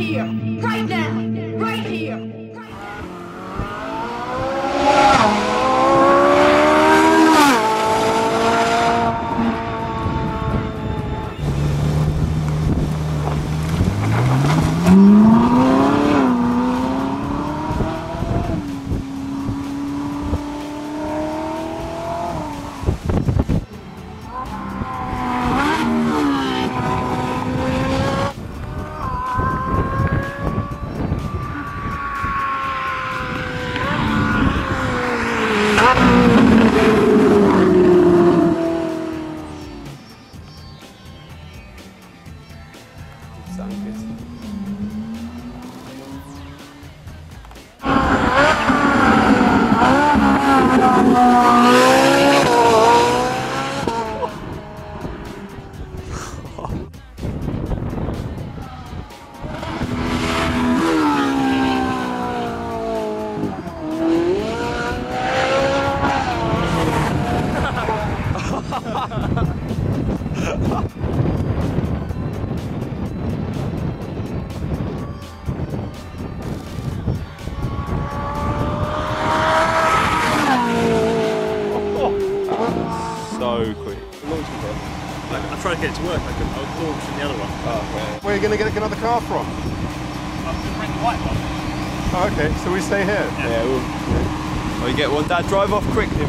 here. Sound good. So get it to work. I couldn't. I was launching the other one. Oh, Where are you going to get another car from? I was going to bring the white one. Oh, okay, so we stay here. Yeah, we'll, Oh, you get one. Dad, drive off quickly.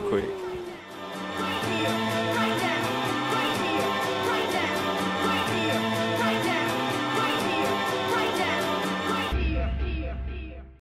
quick.